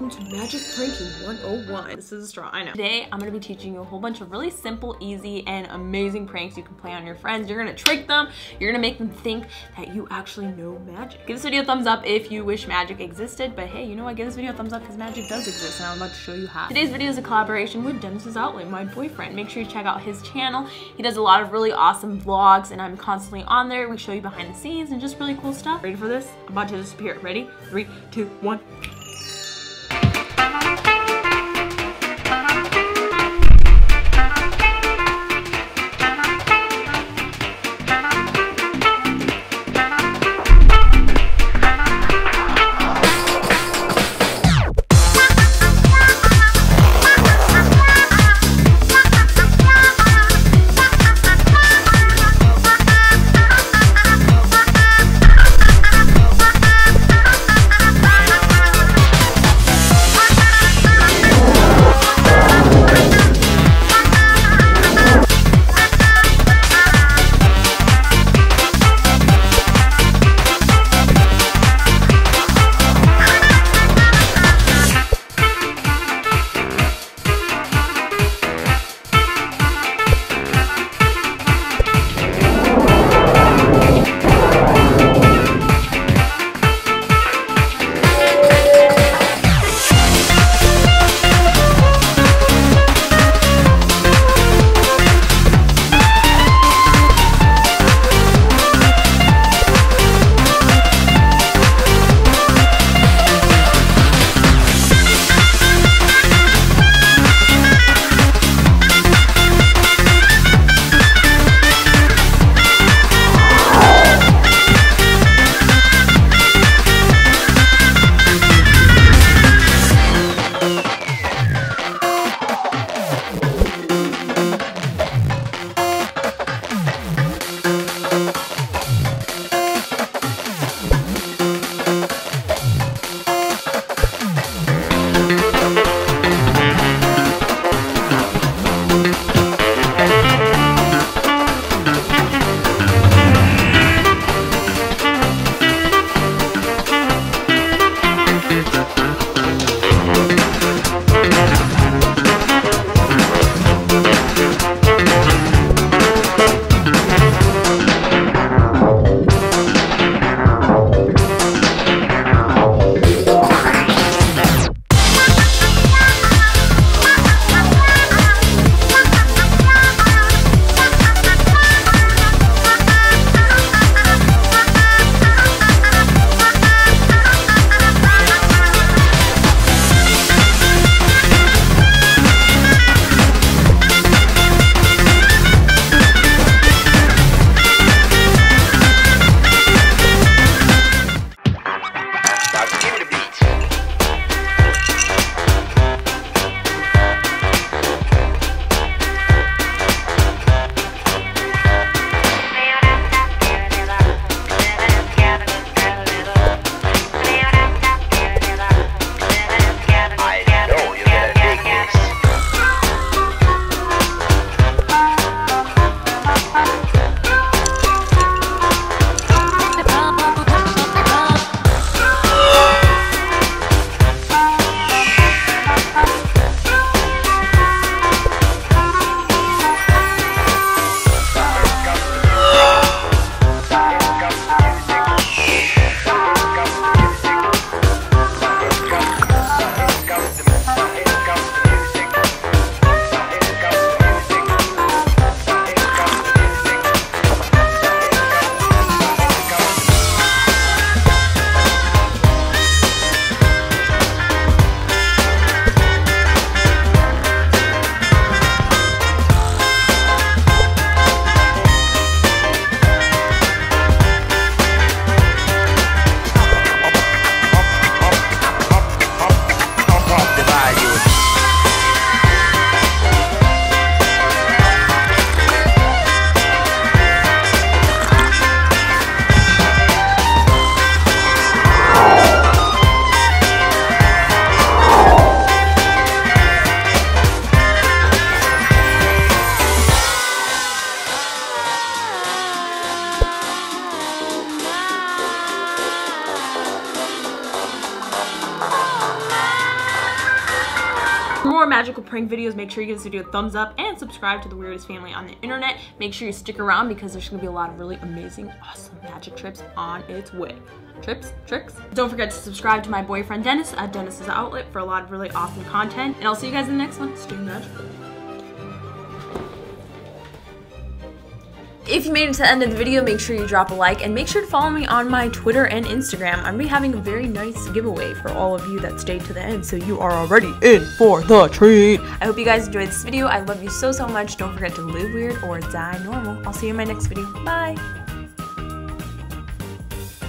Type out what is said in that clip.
101. This is a straw, I know. Today, I'm gonna be teaching you a whole bunch of really simple, easy, and amazing pranks you can play on your friends. You're gonna trick them. You're gonna make them think that you actually know magic. Give this video a thumbs up if you wish magic existed, but hey, you know what? Give this video a thumbs up because magic does exist, and I'm about to show you how. Today's video is a collaboration with Dennis's Outlet, my boyfriend. Make sure you check out his channel. He does a lot of really awesome vlogs, and I'm constantly on there. We show you behind the scenes and just really cool stuff. Ready for this? I'm about to disappear. Ready? Three, two, one. For more magical prank videos, make sure you give this video a thumbs up and subscribe to the weirdest family on the internet. Make sure you stick around because there's gonna be a lot of really amazing, awesome magic trips on its way. Trips, tricks. Don't forget to subscribe to my boyfriend Dennis at Dennis's Outlet for a lot of really awesome content. And I'll see you guys in the next one. Stay magical. If you made it to the end of the video, make sure you drop a like and make sure to follow me on my Twitter and Instagram. I'm gonna be having a very nice giveaway for all of you that stayed to the end, so you are already in for the treat. I hope you guys enjoyed this video. I love you so, so much. Don't forget to live weird or die normal. I'll see you in my next video. Bye!